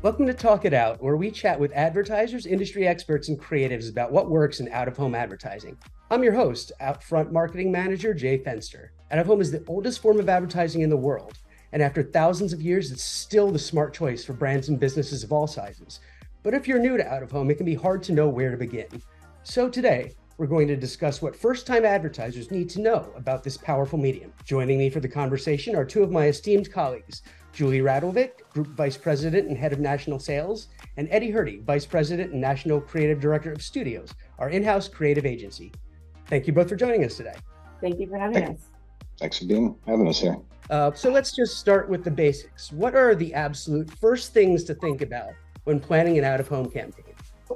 Welcome to Talk It Out, where we chat with advertisers, industry experts, and creatives about what works in out of home advertising. I'm your host, Outfront Marketing Manager Jay Fenster. Out of home is the oldest form of advertising in the world, and after thousands of years, it's still the smart choice for brands and businesses of all sizes. But if you're new to out of home, it can be hard to know where to begin. So today, we're going to discuss what first time advertisers need to know about this powerful medium. Joining me for the conversation are two of my esteemed colleagues, Julie Radovic, Group Vice President and Head of National Sales, and Eddie Herty, Vice President and National Creative Director of Studios, our in house creative agency. Thank you both for joining us today. Thank you for having us. Thanks for being having us here. Uh, so let's just start with the basics. What are the absolute first things to think about when planning an out of home campaign?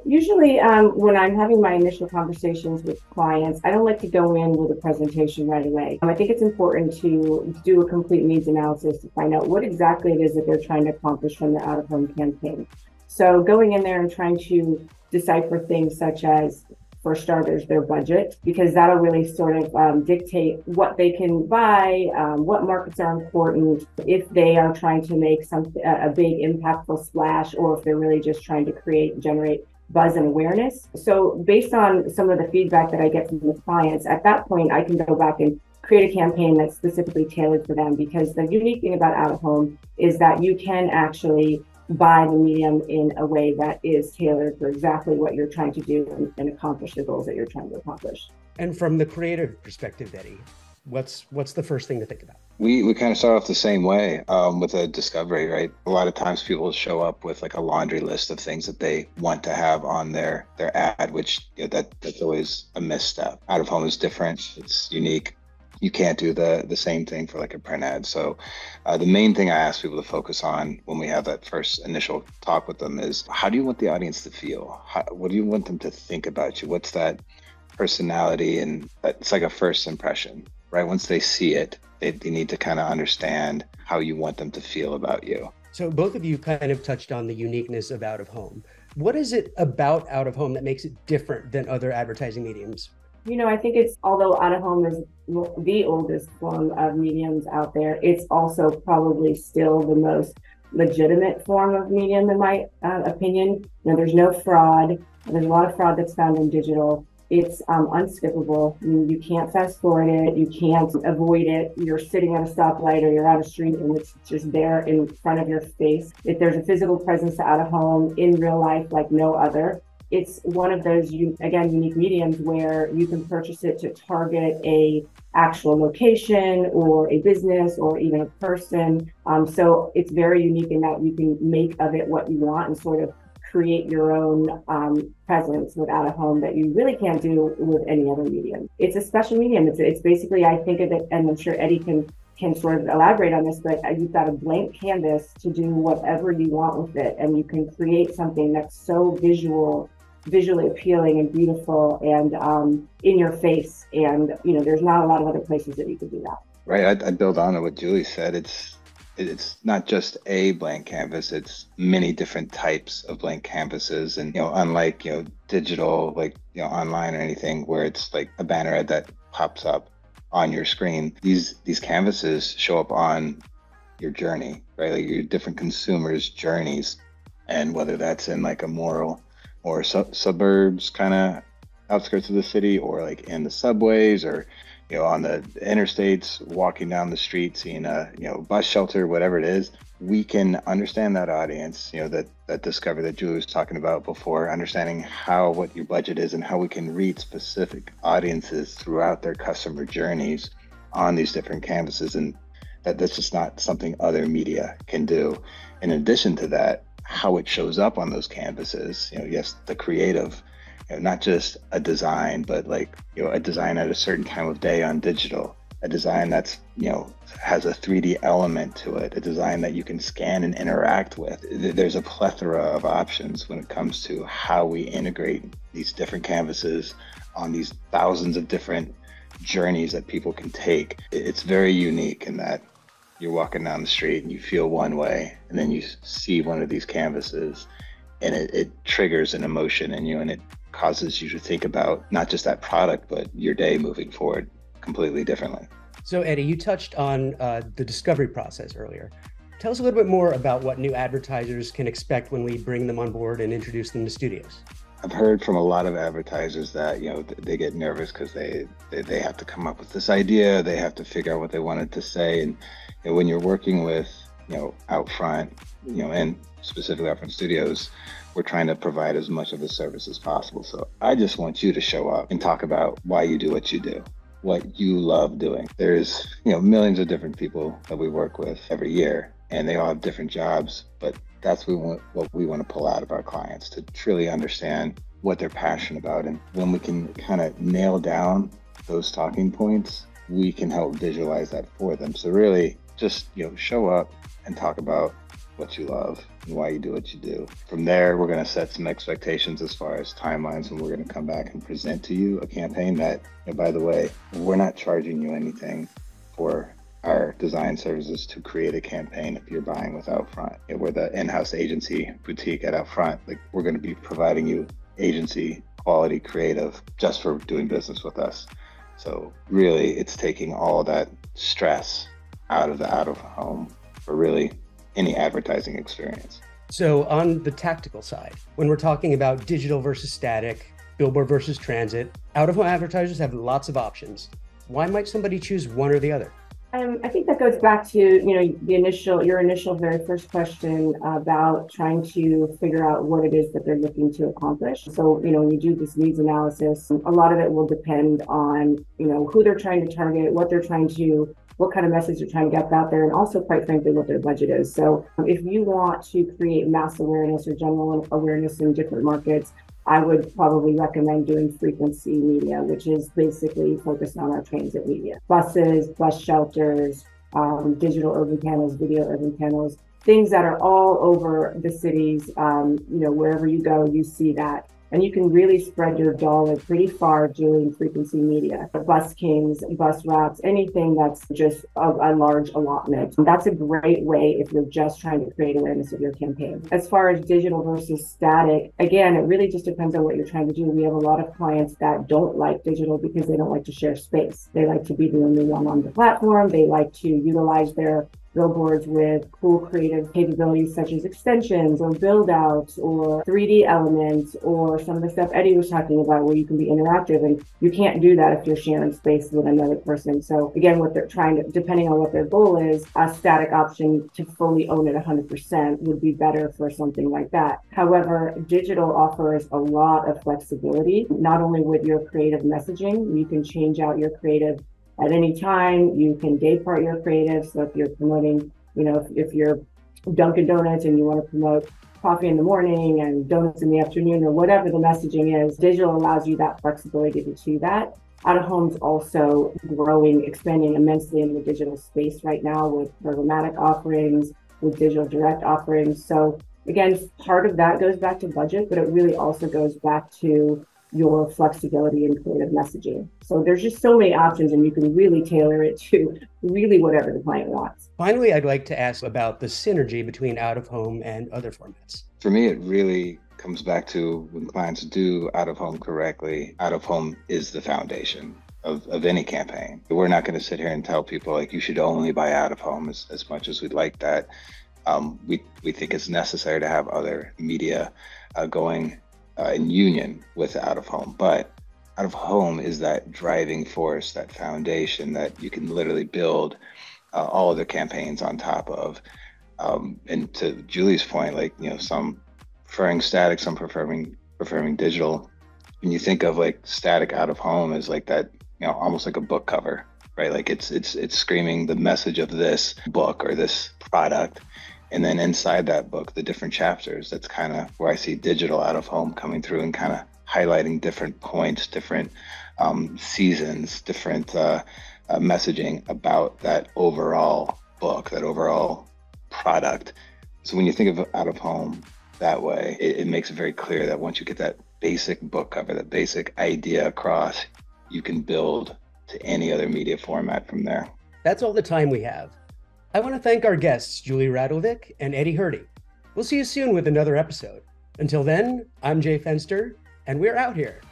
Usually, um, when I'm having my initial conversations with clients, I don't like to go in with a presentation right away. Um, I think it's important to do a complete needs analysis to find out what exactly it is that they're trying to accomplish from the out of home campaign. So, going in there and trying to decipher things such as for starters, their budget, because that'll really sort of um, dictate what they can buy, um, what markets are important, if they are trying to make some a big impactful splash, or if they're really just trying to create generate buzz and awareness. So based on some of the feedback that I get from the clients, at that point I can go back and create a campaign that's specifically tailored for them because the unique thing about out of home is that you can actually buy the medium in a way that is tailored for exactly what you're trying to do and, accomplish the goals that you're trying to accomplish. And from the creative perspective, Eddie, what's what's the first thing to think about? We we kind of start off the same way um, with a discovery, right? A lot of times people show up with like a laundry list of things that they want to have on their their ad, which you know, that that's always a misstep. Out of home is different; it's unique. You can't do the the same thing for like a print ad. So, uh, the main thing I ask people to focus on when we have that first initial talk with them is how do you want the audience to feel? How, what do you want them to think about you? What's that personality? And it's like a first impression right? Once they see it, they, they need to kind of understand how you want them to feel about you. So both of you kind of touched on the uniqueness of out of home. What is it about out of home that makes it different than other advertising mediums? You know, I think it's although out of home is the oldest form of mediums out there, it's also probably still the most legitimate form of medium, in my uh, opinion. You know, there's no fraud. There's a lot of fraud that's found in digital. It's um, unskippable. You can't fast forward it. You can't avoid it. You're sitting at a stoplight or you're on a street and it's just there in front of your face. If there's a physical presence out of home in real life like no other, it's one of those again unique mediums where you can purchase it to target a actual location or a business or even a person um, so it's very unique in that you can make of it what you want and sort of create your own um, presence without a home that you really can't do with any other medium. It's a special medium. It's, it's basically, I think of it, and I'm sure Eddie can can sort of elaborate on this, but you've got a blank canvas to do whatever you want with it, and you can create something that's so visual, visually appealing and beautiful, and um, in your face. And you know, there's not a lot of other places that you can do that. Right. I, I build on to what Julie said. It's it's not just a blank canvas it's many different types of blank canvases. And you know unlike you know digital like you know online or anything where it's like a banner ad that pops up on your screen these these canvases show up on your journey right? Like your different consumers journeys. And whether that's in like a moral or su- suburbs kind of outskirts of the city or like in the subways or you know, on the interstates, walking down the street, seeing a, you know, bus shelter, whatever it is, we can understand that audience, you know, that, that discovery that Julie was talking about before, understanding how, what your budget is and how we can reach specific audiences throughout their customer journeys on these different canvases. And that that's just not something other media can do. In addition to that, how it shows up on those canvases, you know, yes, the creative, you know, not just a design, but like you know a design at a certain time of day on digital, a design that's you know has a 3D element to it, a design that you can scan and interact with. There's a plethora of options when it comes to how we integrate these different canvases on these thousands of different journeys that people can take. It's very unique in that you're walking down the street and you feel one way, and then you see one of these canvases and it, it triggers an emotion in you and it causes you to think about not just that product, but your day moving forward completely differently. So, Eddie, you touched on uh, the discovery process earlier. Tell us a little bit more about what new advertisers can expect when we bring them on board and introduce them to studios. I've heard from a lot of advertisers that you know they get nervous because they, they, they have to come up with this idea, they have to figure out what they wanted to say, and you know, when you're working with you know Outfront, you know, and specifically Outfront Studios, we're trying to provide as much of the service as possible. So I just want you to show up and talk about why you do what you do what you love doing. There's, you know, millions of different people that we work with every year and they all have different jobs, but that's what we want, what we want to pull out of our clients to truly understand what they're passionate about. And when we can kind of nail down those talking points, we can help visualize that for them. So really just, you know, show up and talk about what you love and why you do what you do. From there, we're going to set some expectations as far as timelines, and we're going to come back and present to you a campaign that, and by the way, we're not charging you anything for our design services to create a campaign if you're buying with Outfront. We're the in-house agency boutique at Outfront. Like we're going to be providing you agency quality creative just for doing business with us. So really it's taking all that stress out of the out of home for really any advertising experience. So on the tactical side, when we're talking about digital versus static, billboard versus transit, out of home advertisers have lots of options. Why might somebody choose one or the other? Um, I think that goes back to you know the initial your initial very first question about trying to figure out what it is that they're looking to accomplish. So you know when you do this needs analysis, a lot of it will depend on you know who they're trying to target, what they're trying to what kind of message they're trying to get out there, and also quite frankly what their budget is. So if you want to create mass awareness or general awareness in different markets, I would probably recommend doing frequency media, which is basically focused on our transit media, buses, bus shelters, um, digital urban panels, video urban panels, things that are all over the cities. Um, you know, wherever you go, you see that. And you can really spread your dollar pretty far doing frequency media, bus kings, bus routes, anything that's just a, a large allotment. That's a great way if you're just trying to create awareness of your campaign. As far as digital versus static, again, it really just depends on what you're trying to do. We have a lot of clients that don't like digital because they don't like to share space. They like to be the only one on the platform. They like to utilize their billboards with cool creative capabilities such as extensions or build outs or 3D elements or some of the stuff Eddie was talking about where you can be interactive and you can't do that if you're sharing space with another person. So again, what they're trying to, depending on what their goal is, a static option to fully own it 100% would be better for something like that. However, digital offers a lot of flexibility, not only with your creative messaging, you can change out your creative at any time. You can day part your creative. So if you're promoting, you know, if, if you're Dunkin' Donuts and you want to promote coffee in the morning and donuts in the afternoon or whatever the messaging is, digital allows you that flexibility to do that. Out of home's also growing, expanding immensely in the digital space right now with programmatic offerings, with digital direct offerings. So again, part of that goes back to budget, but it really also goes back to your flexibility in creative messaging. So there's just so many options and you can really tailor it to really whatever the client wants. Finally, I'd like to ask about the synergy between out of home and other formats. For me, it really comes back to when clients do out of home correctly, out of home is the foundation. Of, of any campaign. We're not going to sit here and tell people like you should only buy out of home as, as much as we'd like that. Um, we, we think it's necessary to have other media uh, going uh, in union with out of home, but out of home is that driving force, that foundation that you can literally build uh, all of the campaigns on top of. Um, and to Julie's point, like you know, some preferring static, some preferring preferring digital. When you think of like static out of home as like that, you know, almost like a book cover, right? Like it's it's it's screaming the message of this book or this product and then inside that book the different chapters that's kind of where i see digital out of home coming through and kind of highlighting different points different um, seasons different uh, uh, messaging about that overall book that overall product. So when you think of out of home that way it, it makes it very clear that once you get that basic book cover that basic idea across you can build to any other media format from there. That's all the time we have I want to thank our guests, Julie Radovic and Eddie Herty. We'll see you soon with another episode. Until then, I'm Jay Fenster, and we're out here.